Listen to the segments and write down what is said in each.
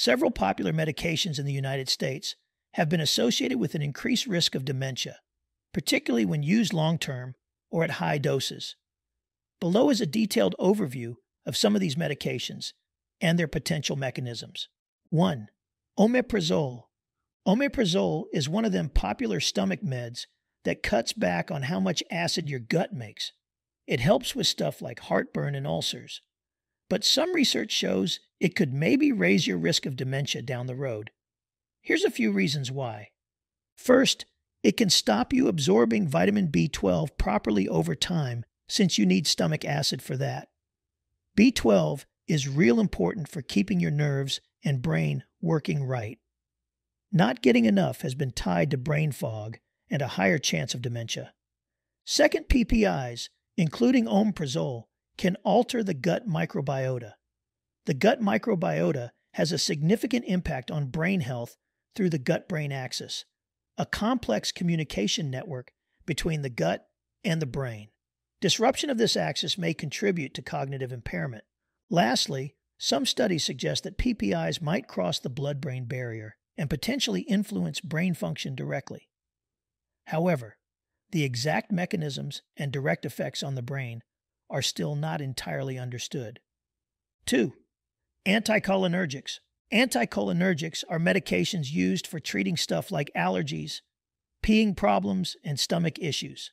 Several popular medications in the United States have been associated with an increased risk of dementia, particularly when used long term or at high doses. Below is a detailed overview of some of these medications and their potential mechanisms. 1. Omeprazole. Omeprazole is one of them popular stomach meds that cuts back on how much acid your gut makes. It helps with stuff like heartburn and ulcers. But some research shows it could maybe raise your risk of dementia down the road. Here's a few reasons why. First, it can stop you absorbing vitamin B12 properly over time since you need stomach acid for that. B12 is real important for keeping your nerves and brain working right. Not getting enough has been tied to brain fog and a higher chance of dementia. Second, PPIs, including omeprazole, can alter the gut microbiota. The gut microbiota has a significant impact on brain health through the gut brain axis, a complex communication network between the gut and the brain. Disruption of this axis may contribute to cognitive impairment. Lastly, some studies suggest that PPIs might cross the blood brain barrier and potentially influence brain function directly. However, the exact mechanisms and direct effects on the brain are still not entirely understood. 2. Anticholinergics. Anticholinergics are medications used for treating stuff like allergies, peeing problems, and stomach issues.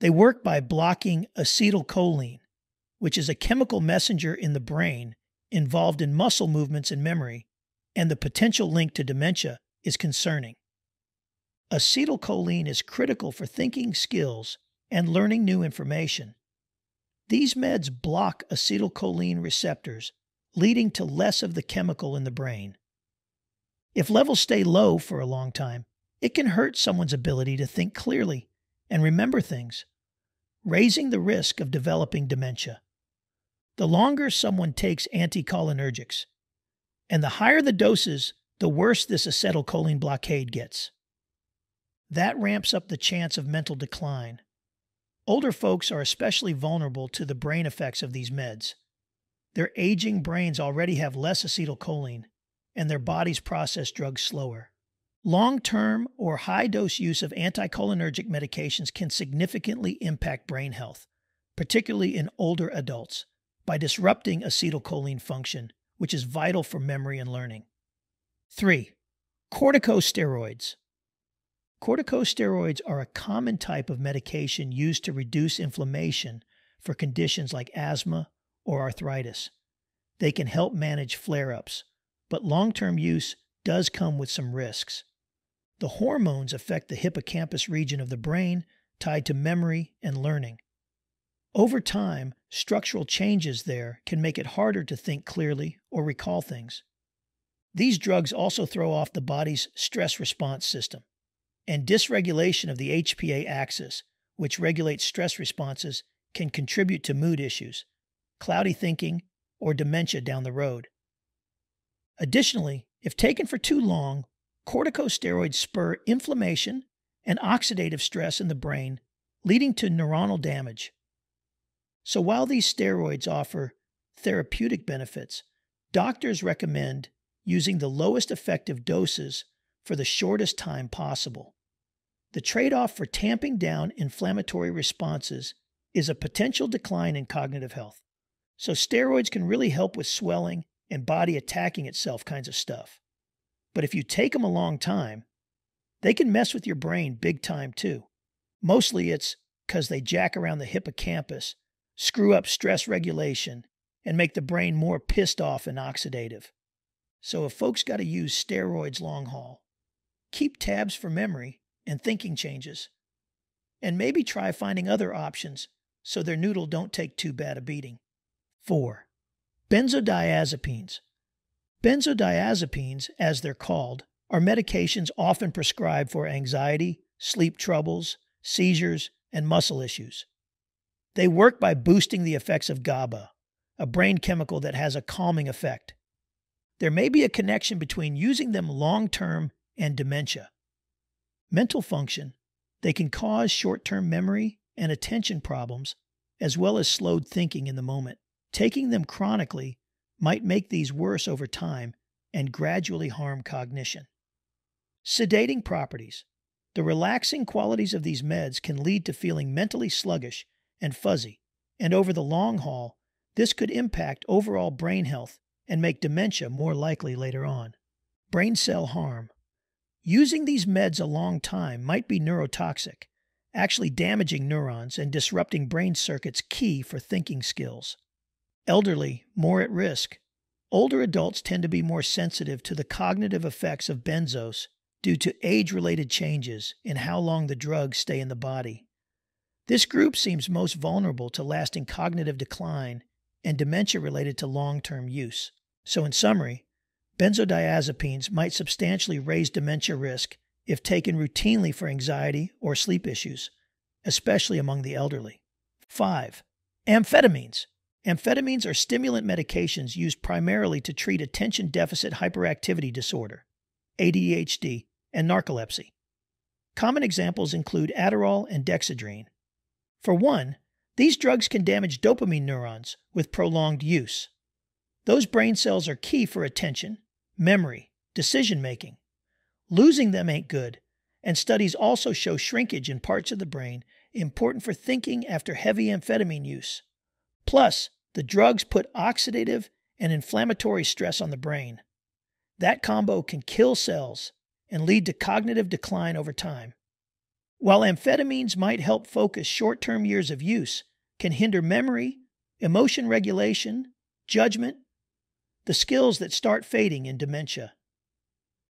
They work by blocking acetylcholine, which is a chemical messenger in the brain involved in muscle movements and memory, and the potential link to dementia is concerning. Acetylcholine is critical for thinking skills and learning new information. These meds block acetylcholine receptors, leading to less of the chemical in the brain. If levels stay low for a long time, it can hurt someone's ability to think clearly and remember things, raising the risk of developing dementia. The longer someone takes anticholinergics, and the higher the doses, the worse this acetylcholine blockade gets. That ramps up the chance of mental decline. Older folks are especially vulnerable to the brain effects of these meds. Their aging brains already have less acetylcholine, and their bodies process drugs slower. Long term or high dose use of anticholinergic medications can significantly impact brain health, particularly in older adults, by disrupting acetylcholine function, which is vital for memory and learning. 3. Corticosteroids. Corticosteroids are a common type of medication used to reduce inflammation for conditions like asthma or arthritis. They can help manage flare ups, but long term use does come with some risks. The hormones affect the hippocampus region of the brain tied to memory and learning. Over time, structural changes there can make it harder to think clearly or recall things. These drugs also throw off the body's stress response system, and dysregulation of the HPA axis, which regulates stress responses, can contribute to mood issues, cloudy thinking, or dementia down the road. Additionally, if taken for too long, corticosteroids spur inflammation and oxidative stress in the brain, leading to neuronal damage. So while these steroids offer therapeutic benefits, doctors recommend using the lowest effective doses for the shortest time possible. The trade off for tamping down inflammatory responses is a potential decline in cognitive health. So, steroids can really help with swelling and body attacking itself kinds of stuff. But if you take them a long time, they can mess with your brain big time too. Mostly it's because they jack around the hippocampus, screw up stress regulation, and make the brain more pissed off and oxidative. So if folks got to use steroids long haul, keep tabs for memory and thinking changes. And maybe try finding other options so their noodle don't take too bad a beating. 4. Benzodiazepines. Benzodiazepines, as they're called, are medications often prescribed for anxiety, sleep troubles, seizures, and muscle issues. They work by boosting the effects of GABA, a brain chemical that has a calming effect. There may be a connection between using them long term and dementia. Mental function, they can cause short term memory and attention problems, as well as slowed thinking in the moment. Taking them chronically might make these worse over time and gradually harm cognition. Sedating properties. The relaxing qualities of these meds can lead to feeling mentally sluggish and fuzzy, and over the long haul, this could impact overall brain health and make dementia more likely later on. Brain cell harm. Using these meds a long time might be neurotoxic, actually damaging neurons and disrupting brain circuits key for thinking skills. Elderly, more at risk. Older adults tend to be more sensitive to the cognitive effects of benzos due to age related changes in how long the drugs stay in the body. This group seems most vulnerable to lasting cognitive decline and dementia related to long term use. So, in summary, benzodiazepines might substantially raise dementia risk if taken routinely for anxiety or sleep issues, especially among the elderly. 5. Amphetamines. Amphetamines are stimulant medications used primarily to treat attention deficit hyperactivity disorder, ADHD, and narcolepsy. Common examples include Adderall and Dexedrine. For one, these drugs can damage dopamine neurons with prolonged use. Those brain cells are key for attention, memory, decision making. Losing them ain't good, and studies also show shrinkage in parts of the brain important for thinking after heavy amphetamine use. Plus, the drugs put oxidative and inflammatory stress on the brain. That combo can kill cells and lead to cognitive decline over time. While amphetamines might help focus short term years of use, can hinder memory, emotion regulation, judgment, the skills that start fading in dementia.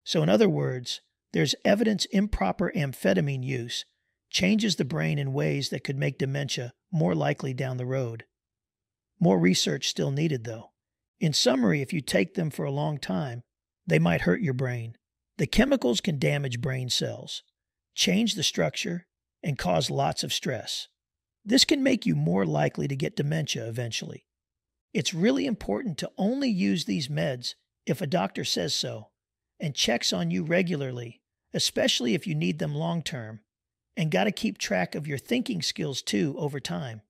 So, in other words, there's evidence improper amphetamine use changes the brain in ways that could make dementia more likely down the road. More research still needed, though. In summary, if you take them for a long time, they might hurt your brain. The chemicals can damage brain cells, change the structure, and cause lots of stress. This can make you more likely to get dementia eventually. It's really important to only use these meds if a doctor says so and checks on you regularly, especially if you need them long term, and got to keep track of your thinking skills too over time.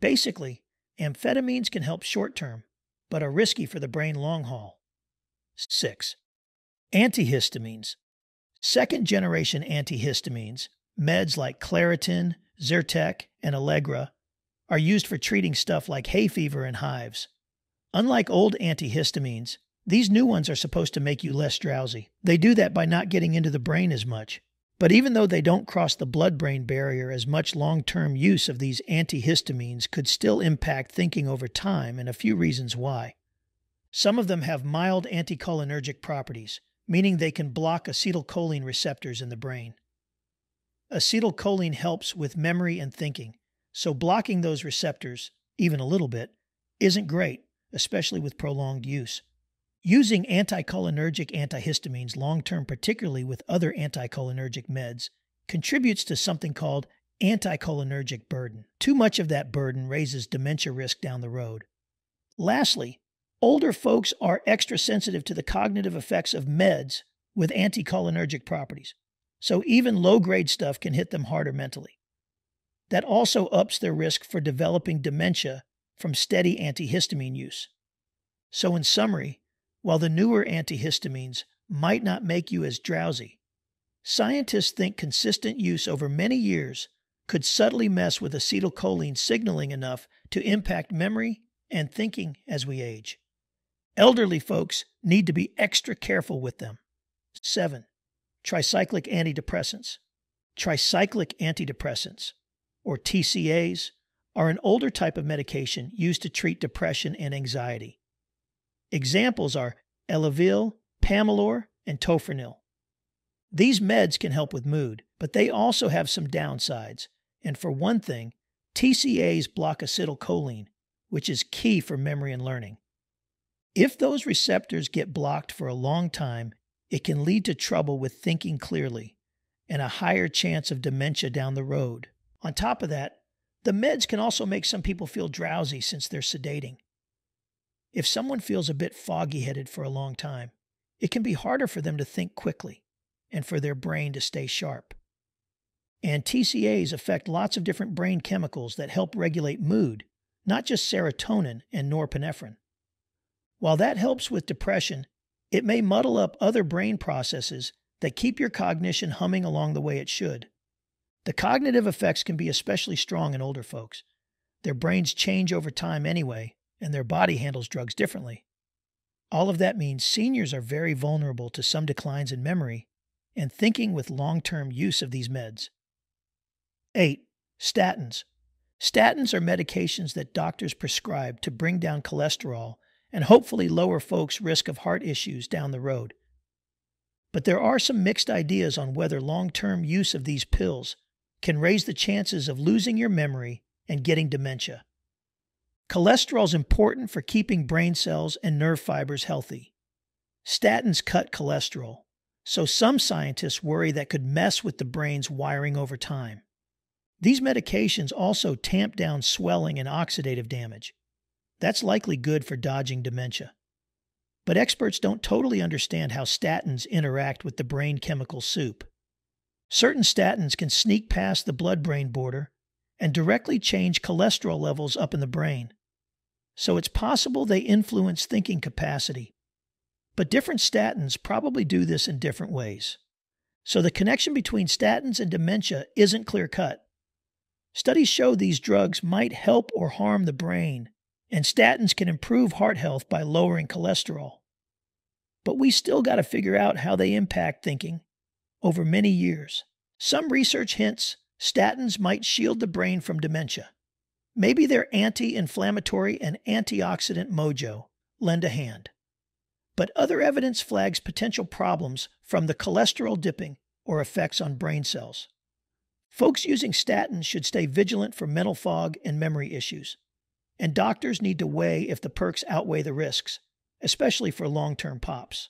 Basically, amphetamines can help short term, but are risky for the brain long haul. 6. Antihistamines. Second generation antihistamines, meds like Claritin, Zyrtec, and Allegra, are used for treating stuff like hay fever and hives. Unlike old antihistamines, these new ones are supposed to make you less drowsy. They do that by not getting into the brain as much. But even though they don't cross the blood brain barrier as much, long term use of these antihistamines could still impact thinking over time, and a few reasons why. Some of them have mild anticholinergic properties, meaning they can block acetylcholine receptors in the brain. Acetylcholine helps with memory and thinking, so blocking those receptors, even a little bit, isn't great, especially with prolonged use. Using anticholinergic antihistamines long term, particularly with other anticholinergic meds, contributes to something called anticholinergic burden. Too much of that burden raises dementia risk down the road. Lastly, older folks are extra sensitive to the cognitive effects of meds with anticholinergic properties, so even low grade stuff can hit them harder mentally. That also ups their risk for developing dementia from steady antihistamine use. So, in summary, while the newer antihistamines might not make you as drowsy, scientists think consistent use over many years could subtly mess with acetylcholine signaling enough to impact memory and thinking as we age. Elderly folks need to be extra careful with them. 7. Tricyclic antidepressants. Tricyclic antidepressants, or TCAs, are an older type of medication used to treat depression and anxiety. Examples are Elavil, Pamelor, and Tofranil. These meds can help with mood, but they also have some downsides. And for one thing, TCAs block acetylcholine, which is key for memory and learning. If those receptors get blocked for a long time, it can lead to trouble with thinking clearly and a higher chance of dementia down the road. On top of that, the meds can also make some people feel drowsy since they're sedating. If someone feels a bit foggy headed for a long time, it can be harder for them to think quickly and for their brain to stay sharp. And TCAs affect lots of different brain chemicals that help regulate mood, not just serotonin and norepinephrine. While that helps with depression, it may muddle up other brain processes that keep your cognition humming along the way it should. The cognitive effects can be especially strong in older folks. Their brains change over time anyway, and their body handles drugs differently. All of that means seniors are very vulnerable to some declines in memory and thinking with long term use of these meds. 8. Statins. Statins are medications that doctors prescribe to bring down cholesterol and hopefully lower folks' risk of heart issues down the road. But there are some mixed ideas on whether long term use of these pills can raise the chances of losing your memory and getting dementia. Cholesterol is important for keeping brain cells and nerve fibers healthy. Statins cut cholesterol, so some scientists worry that could mess with the brain's wiring over time. These medications also tamp down swelling and oxidative damage. That's likely good for dodging dementia. But experts don't totally understand how statins interact with the brain chemical soup. Certain statins can sneak past the blood brain border and directly change cholesterol levels up in the brain. So it's possible they influence thinking capacity. But different statins probably do this in different ways. So the connection between statins and dementia isn't clear cut. Studies show these drugs might help or harm the brain, and statins can improve heart health by lowering cholesterol. But we still got to figure out how they impact thinking over many years. Some research hints statins might shield the brain from dementia. Maybe their anti inflammatory and antioxidant mojo lend a hand. But other evidence flags potential problems from the cholesterol dipping or effects on brain cells. Folks using statins should stay vigilant for mental fog and memory issues. And doctors need to weigh if the perks outweigh the risks, especially for long term pops.